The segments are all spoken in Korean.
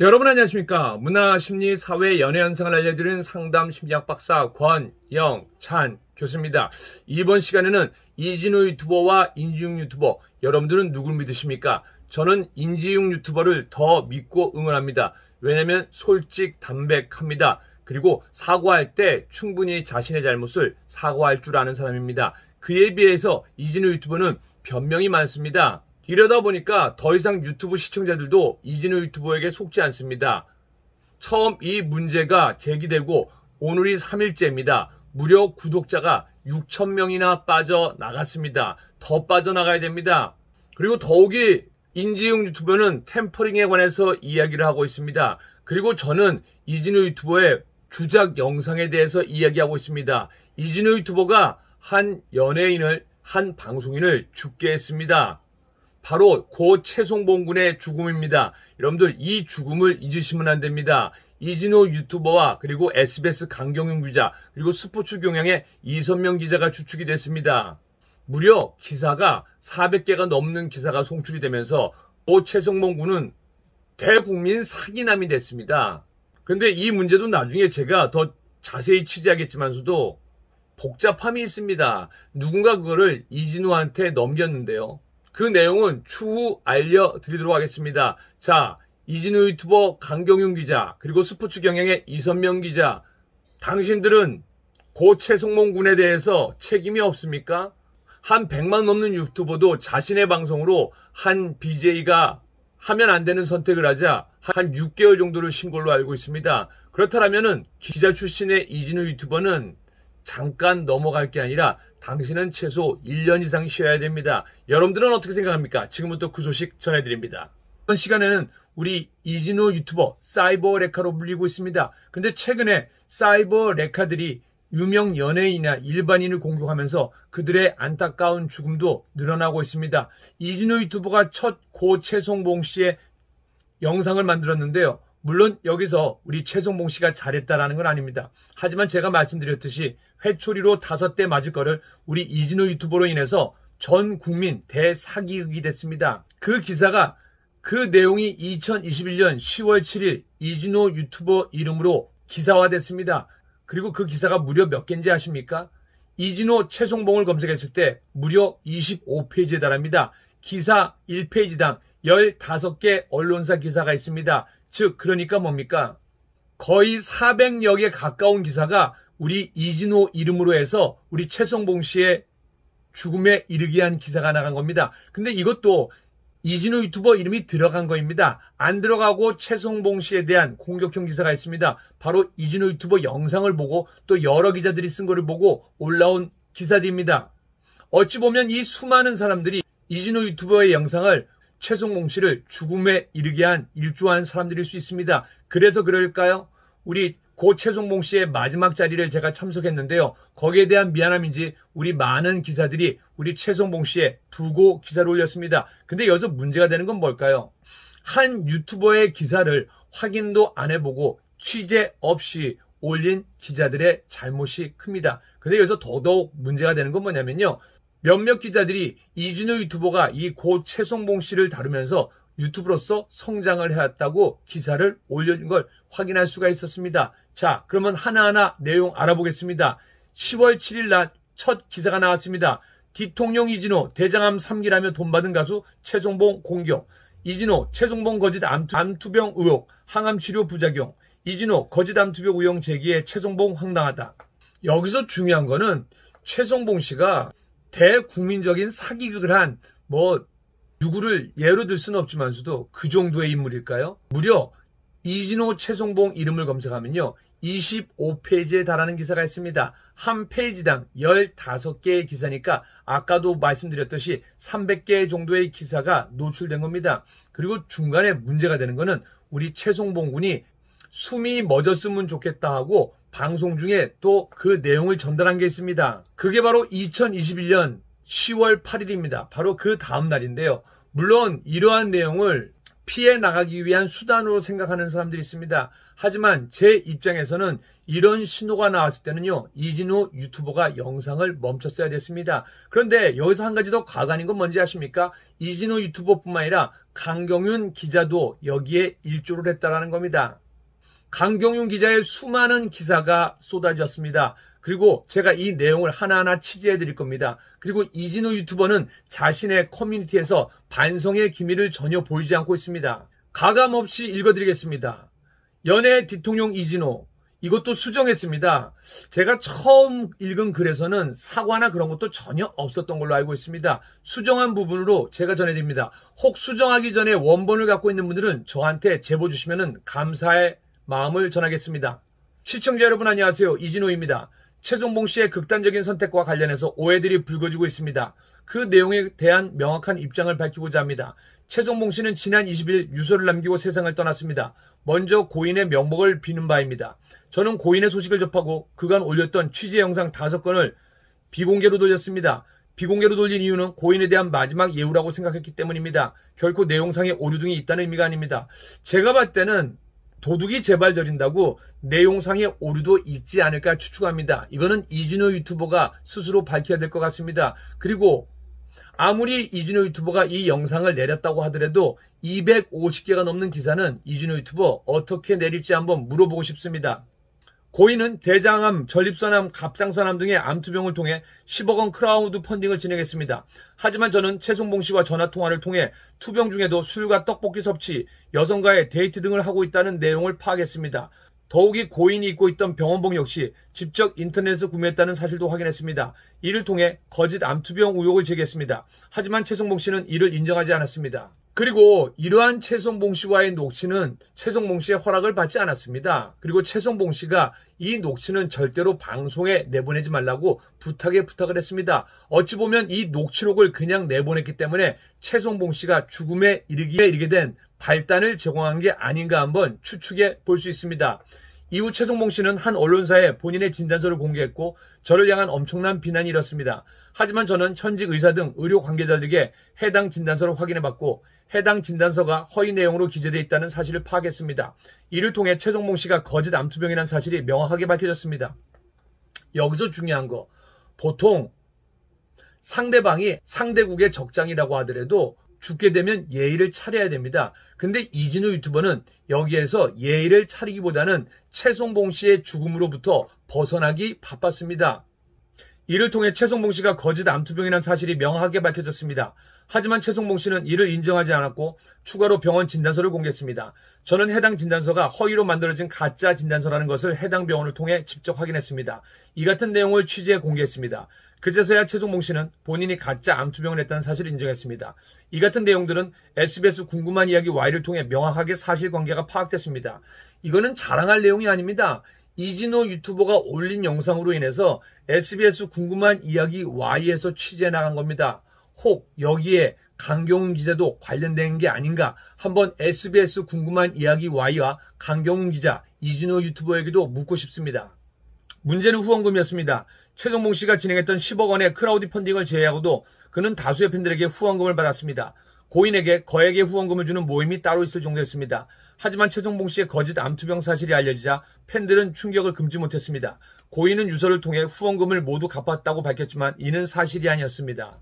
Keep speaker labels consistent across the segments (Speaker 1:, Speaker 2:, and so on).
Speaker 1: 여러분 안녕하십니까? 문화 심리 사회 연애 현상을 알려드리는 상담 심리학 박사 권영찬 교수입니다. 이번 시간에는 이진우 유튜버와 인지용 유튜버 여러분들은 누굴 믿으십니까? 저는 인지용 유튜버를 더 믿고 응원합니다. 왜냐면 솔직 담백합니다. 그리고 사과할 때 충분히 자신의 잘못을 사과할 줄 아는 사람입니다. 그에 비해서 이진우 유튜버는 변명이 많습니다 이러다 보니까 더 이상 유튜브 시청자들도 이진우 유튜버에게 속지 않습니다. 처음 이 문제가 제기되고 오늘이 3일째입니다. 무려 구독자가 6천명이나 빠져나갔습니다. 더 빠져나가야 됩니다. 그리고 더욱이 인지용 유튜버는 템퍼링에 관해서 이야기를 하고 있습니다. 그리고 저는 이진우 유튜버의 주작 영상에 대해서 이야기하고 있습니다. 이진우 유튜버가 한 연예인을 한 방송인을 죽게 했습니다. 바로 고 최송봉 군의 죽음입니다. 여러분들 이 죽음을 잊으시면 안 됩니다. 이진호 유튜버와 그리고 SBS 강경윤 기자 그리고 스포츠 경향의 이선명 기자가 추측이 됐습니다. 무려 기사가 400개가 넘는 기사가 송출이 되면서 고 최송봉 군은 대국민 사기남이 됐습니다. 그런데 이 문제도 나중에 제가 더 자세히 취재하겠지만서도 복잡함이 있습니다. 누군가 그거를 이진호한테 넘겼는데요. 그 내용은 추후 알려드리도록 하겠습니다. 자, 이진우 유튜버 강경윤 기자, 그리고 스포츠 경영의 이선명 기자, 당신들은 고 최성몽 군에 대해서 책임이 없습니까? 한 100만 넘는 유튜버도 자신의 방송으로 한 BJ가 하면 안 되는 선택을 하자 한 6개월 정도를 쉰 걸로 알고 있습니다. 그렇다면 기자 출신의 이진우 유튜버는 잠깐 넘어갈 게 아니라 당신은 최소 1년 이상 쉬어야 됩니다. 여러분들은 어떻게 생각합니까? 지금부터 그 소식 전해드립니다. 이번 시간에는 우리 이진호 유튜버 사이버 레카로 불리고 있습니다. 근데 최근에 사이버 레카들이 유명 연예인이나 일반인을 공격하면서 그들의 안타까운 죽음도 늘어나고 있습니다. 이진호 유튜버가 첫 고 최송봉 씨의 영상을 만들었는데요. 물론 여기서 우리 최송봉 씨가 잘했다라는 건 아닙니다. 하지만 제가 말씀드렸듯이 회초리로 다섯 대 맞을 거를 우리 이진호 유튜버로 인해서 전 국민 대사기극이 됐습니다. 그 기사가 그 내용이 2021년 10월 7일 이진호 유튜버 이름으로 기사화됐습니다. 그리고 그 기사가 무려 몇 개인지 아십니까? 이진호 최송봉을 검색했을 때 무려 25페이지에 달합니다. 기사 1페이지당 15개 언론사 기사가 있습니다. 즉 그러니까 뭡니까? 거의 400여 개 가까운 기사가 우리 이진호 이름으로 해서 우리 최성봉 씨의 죽음에 이르게 한 기사가 나간 겁니다. 근데 이것도 이진호 유튜버 이름이 들어간 거입니다. 안 들어가고 최성봉 씨에 대한 공격형 기사가 있습니다. 바로 이진호 유튜버 영상을 보고 또 여러 기자들이 쓴 거를 보고 올라온 기사들입니다. 어찌 보면 이 수많은 사람들이 이진호 유튜버의 영상을 최성봉 씨를 죽음에 이르게 한 일조한 사람들일 수 있습니다. 그래서 그럴까요? 우리 고 최성봉 씨의 마지막 자리를 제가 참석했는데요. 거기에 대한 미안함인지 우리 많은 기사들이 우리 최성봉 씨의 부고 기사를 올렸습니다. 근데 여기서 문제가 되는 건 뭘까요? 한 유튜버의 기사를 확인도 안 해보고 취재 없이 올린 기자들의 잘못이 큽니다. 근데 여기서 더더욱 문제가 되는 건 뭐냐면요. 몇몇 기자들이 이진호 유튜버가 이 고 최성봉 씨를 다루면서 유튜브로서 성장을 해왔다고 기사를 올린 걸 확인할 수가 있었습니다. 자, 그러면 하나하나 내용 알아보겠습니다. 10월 7일 날 첫 기사가 나왔습니다. 뒤통령 이진호 대장암 3기라며 돈 받은 가수 최성봉 공격. 이진호 최성봉 거짓 암투, 암투병 의혹, 항암 치료 부작용. 이진호 거짓 암투병 의혹 제기에 최성봉 황당하다. 여기서 중요한 거는 최종봉 씨가 대국민적인 사기극을 한 뭐 누구를 예로 들 수는 없지만서도 그 정도의 인물일까요? 무려 이진호 최송봉 이름을 검색하면요. 25페이지에 달하는 기사가 있습니다. 한 페이지당 15개의 기사니까 아까도 말씀드렸듯이 300개 정도의 기사가 노출된 겁니다. 그리고 중간에 문제가 되는 거는 우리 최송봉 군이 숨이 멎었으면 좋겠다 하고 방송 중에 또 그 내용을 전달한 게 있습니다. 그게 바로 2021년 10월 8일입니다. 바로 그 다음 날인데요. 물론 이러한 내용을 피해 나가기 위한 수단으로 생각하는 사람들이 있습니다. 하지만 제 입장에서는 이런 신호가 나왔을 때는요, 이진호 유튜버가 영상을 멈췄어야 됐습니다. 그런데 여기서 한 가지 더 과간인 건 뭔지 아십니까? 이진호 유튜버뿐만 아니라 강경윤 기자도 여기에 일조를 했다라는 겁니다. 강경윤 기자의 수많은 기사가 쏟아졌습니다. 그리고 제가 이 내용을 하나하나 취재해 드릴 겁니다. 그리고 이진우 유튜버는 자신의 커뮤니티에서 반성의 기미를 전혀 보이지 않고 있습니다. 가감 없이 읽어 드리겠습니다. 연예 대통령 이진호. 이것도 수정했습니다. 제가 처음 읽은 글에서는 사과나 그런 것도 전혀 없었던 걸로 알고 있습니다. 수정한 부분으로 제가 전해드립니다. 혹 수정하기 전에 원본을 갖고 있는 분들은 저한테 제보 주시면 감사의 마음을 전하겠습니다. 시청자 여러분 안녕하세요. 이진호입니다. 최종봉 씨의 극단적인 선택과 관련해서 오해들이 불거지고 있습니다. 그 내용에 대한 명확한 입장을 밝히고자 합니다. 최종봉 씨는 지난 20일 유서를 남기고 세상을 떠났습니다. 먼저 고인의 명복을 비는 바입니다. 저는 고인의 소식을 접하고 그간 올렸던 취재 영상 5건을 비공개로 돌렸습니다. 비공개로 돌린 이유는 고인에 대한 마지막 예우라고 생각했기 때문입니다. 결코 내용상의 오류 등이 있다는 의미가 아닙니다. 제가 봤을 때는 도둑이 제발 저린다고 내용상의 오류도 있지 않을까 추측합니다. 이거는 이진호 유튜버가 스스로 밝혀야 될 것 같습니다. 그리고 아무리 이진호 유튜버가 이 영상을 내렸다고 하더라도 250개가 넘는 기사는 이진호 유튜버 어떻게 내릴지 한번 물어보고 싶습니다. 고인은 대장암, 전립선암, 갑상선암 등의 암투병을 통해 10억 원 크라우드 펀딩을 진행했습니다. 하지만 저는 최성봉 씨와 전화 통화를 통해 투병 중에도 술과 떡볶이 섭취, 여성과의 데이트 등을 하고 있다는 내용을 파악했습니다. 더욱이 고인이 입고 있던 병원복 역시 직접 인터넷에서 구매했다는 사실도 확인했습니다. 이를 통해 거짓 암투병 의혹을 제기했습니다. 하지만 최성봉 씨는 이를 인정하지 않았습니다. 그리고 이러한 최성봉 씨와의 녹취는 최성봉 씨의 허락을 받지 않았습니다. 그리고 최성봉 씨가 이 녹취는 절대로 방송에 내보내지 말라고 부탁에 부탁을 했습니다. 어찌 보면 이 녹취록을 그냥 내보냈기 때문에 최성봉 씨가 죽음에 이르기에 이르게 된 발단을 제공한 게 아닌가 한번 추측해 볼 수 있습니다. 이후 최성봉 씨는 한 언론사에 본인의 진단서를 공개했고 저를 향한 엄청난 비난이 일었습니다. 하지만 저는 현직 의사 등 의료 관계자들에게 해당 진단서를 확인해봤고 해당 진단서가 허위 내용으로 기재되어 있다는 사실을 파악했습니다. 이를 통해 최종봉 씨가 거짓 암투병이라는 사실이 명확하게 밝혀졌습니다. 여기서 중요한 거 보통 상대방이 상대국의 적장이라고 하더라도 죽게 되면 예의를 차려야 됩니다. 근데 이진우 유튜버는 여기에서 예의를 차리기보다는 최송봉 씨의 죽음으로부터 벗어나기 바빴습니다. 이를 통해 최송봉 씨가 거짓 암투병이라는 사실이 명확하게 밝혀졌습니다. 하지만 최송봉 씨는 이를 인정하지 않았고 추가로 병원 진단서를 공개했습니다. 저는 해당 진단서가 허위로 만들어진 가짜 진단서라는 것을 해당 병원을 통해 직접 확인했습니다. 이 같은 내용을 취재해 공개했습니다. 그제서야 최종봉 씨는 본인이 가짜 암투병을 했다는 사실을 인정했습니다. 이 같은 내용들은 SBS 궁금한 이야기 Y를 통해 명확하게 사실관계가 파악됐습니다. 이거는 자랑할 내용이 아닙니다. 이진호 유튜버가 올린 영상으로 인해서 SBS 궁금한 이야기 Y에서 취재 나간 겁니다. 혹 여기에 강경훈 기자도 관련된 게 아닌가 한번 SBS 궁금한 이야기 Y와 강경훈 기자 이진호 유튜버에게도 묻고 싶습니다. 문제는 후원금이었습니다. 최종봉 씨가 진행했던 10억 원의 크라우디 펀딩을 제외하고도 그는 다수의 팬들에게 후원금을 받았습니다. 고인에게 거액의 후원금을 주는 모임이 따로 있을 정도였습니다. 하지만 최종봉 씨의 거짓 암투병 사실이 알려지자 팬들은 충격을 금치 못했습니다. 고인은 유서를 통해 후원금을 모두 갚았다고 밝혔지만 이는 사실이 아니었습니다.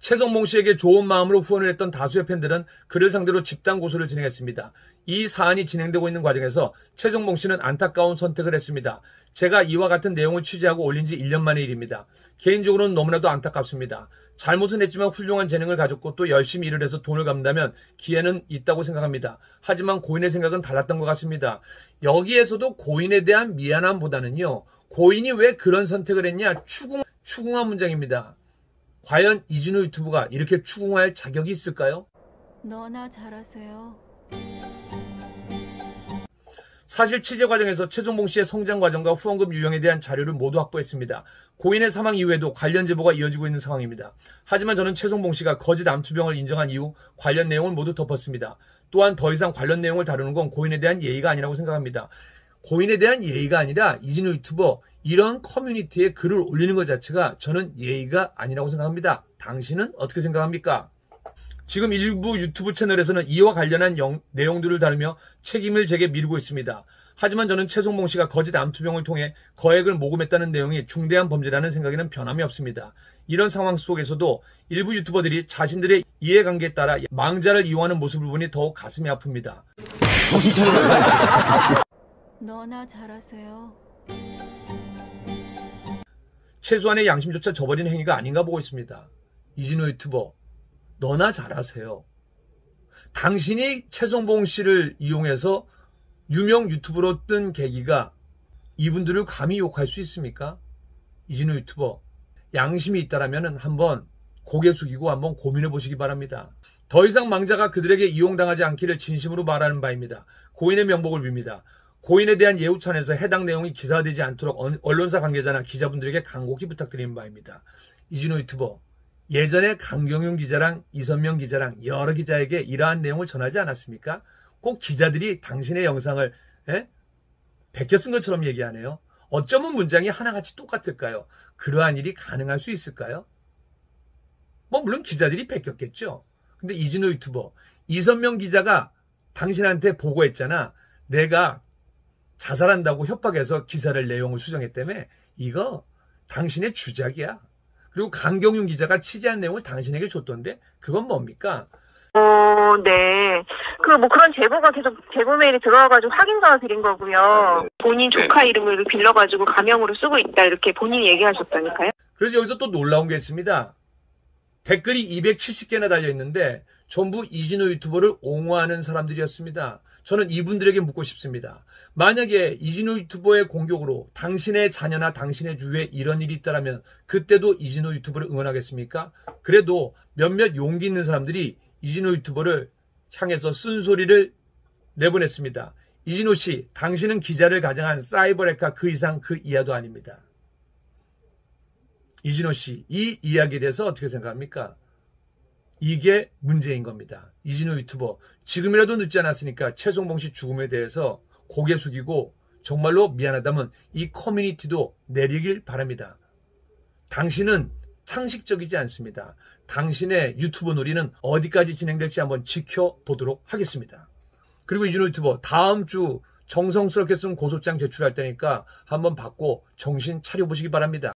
Speaker 1: 최성봉 씨에게 좋은 마음으로 후원을 했던 다수의 팬들은 그를 상대로 집단 고소를 진행했습니다. 이 사안이 진행되고 있는 과정에서 최성봉 씨는 안타까운 선택을 했습니다. 제가 이와 같은 내용을 취재하고 올린 지 1년 만의 일입니다. 개인적으로는 너무나도 안타깝습니다. 잘못은 했지만 훌륭한 재능을 가졌고 또 열심히 일을 해서 돈을 갚는다면 기회는 있다고 생각합니다. 하지만 고인의 생각은 달랐던 것 같습니다. 여기에서도 고인에 대한 미안함보다는요. 고인이 왜 그런 선택을 했냐 추궁, 추궁한 문장입니다. 과연 이진우 유튜브가 이렇게 추궁할 자격이 있을까요?
Speaker 2: 너나 잘하세요.
Speaker 1: 사실 취재 과정에서 최종봉 씨의 성장 과정과 후원금 유형에 대한 자료를 모두 확보했습니다. 고인의 사망 이후에도 관련 제보가 이어지고 있는 상황입니다. 하지만 저는 최종봉 씨가 거짓 암투병을 인정한 이후 관련 내용을 모두 덮었습니다. 또한 더 이상 관련 내용을 다루는 건 고인에 대한 예의가 아니라고 생각합니다. 고인에 대한 예의가 아니라 이진우 유튜버 이런 커뮤니티에 글을 올리는 것 자체가 저는 예의가 아니라고 생각합니다. 당신은 어떻게 생각합니까? 지금 일부 유튜브 채널에서는 이와 관련한 영- 내용들을 다루며 책임을 제게 미루고 있습니다. 하지만 저는 최송봉 씨가 거짓 암투병을 통해 거액을 모금했다는 내용이 중대한 범죄라는 생각에는 변함이 없습니다. 이런 상황 속에서도 일부 유튜버들이 자신들의 이해관계에 따라 망자를 이용하는 모습을 보니 더욱 가슴이 아픕니다.
Speaker 2: 너나 잘하세요.
Speaker 1: 최소한의 양심조차 저버린 행위가 아닌가 보고 있습니다. 이진호 유튜버, 너나 잘하세요. 당신이 최성봉 씨를 이용해서 유명 유튜버로 뜬 계기가 이분들을 감히 욕할 수 있습니까? 이진호 유튜버, 양심이 있다라면 한번 고개 숙이고 한번 고민해 보시기 바랍니다. 더 이상 망자가 그들에게 이용당하지 않기를 진심으로 바라는 바입니다. 고인의 명복을 빕니다. 고인에 대한 예우찬에서 해당 내용이 기사되지 않도록 언- 언론사 관계자나 기자분들에게 간곡히 부탁드리는 바입니다. 이진호 유튜버, 예전에 강경윤 기자랑 이선명 기자랑 여러 기자에게 이러한 내용을 전하지 않았습니까? 꼭 기자들이 당신의 영상을 에? 베껴 쓴 것처럼 얘기하네요. 어쩌면 문장이 하나같이 똑같을까요? 그러한 일이 가능할 수 있을까요? 뭐 물론 기자들이 베꼈겠죠. 근데 이진호 유튜버 이선명 기자가 당신한테 보고했잖아. 내가 자살한다고 협박해서 기사를 내용을 수정했다며 이거 당신의 주작이야. 그리고 강경윤 기자가 취재한 내용을 당신에게 줬던데 그건 뭡니까?
Speaker 3: 어, 네. 그, 뭐 그런 제보가 계속 제보 메일이 들어와가지고 확인 전화 드린 거고요. 본인 조카 이름을 빌려가지고 가명으로 쓰고 있다, 이렇게 본인이 얘기하셨다니까요.
Speaker 1: 그래서 여기서 또 놀라운 게 있습니다. 댓글이 270개나 달려 있는데 전부 이진호 유튜버를 옹호하는 사람들이었습니다. 저는 이분들에게 묻고 싶습니다. 만약에 이진호 유튜버의 공격으로 당신의 자녀나 당신의 주위에 이런 일이 있다면 그때도 이진호 유튜버를 응원하겠습니까? 그래도 몇몇 용기 있는 사람들이 이진호 유튜버를 향해서 쓴소리를 내보냈습니다. 이진호 씨, 당신은 기자를 가장한 사이버레카 그 이상 그 이하도 아닙니다. 이진호 씨, 이 이야기에 대해서 어떻게 생각합니까? 이게 문제인 겁니다. 이진호 유튜버, 지금이라도 늦지 않았으니까 최송봉 씨 죽음에 대해서 고개 숙이고 정말로 미안하다면 이 커뮤니티도 내리길 바랍니다. 당신은 상식적이지 않습니다. 당신의 유튜브 놀이는 어디까지 진행될지 한번 지켜보도록 하겠습니다. 그리고 이진호 유튜버, 다음 주 정성스럽게 쓴 고소장 제출할 테니까 한번 받고 정신 차려보시기 바랍니다.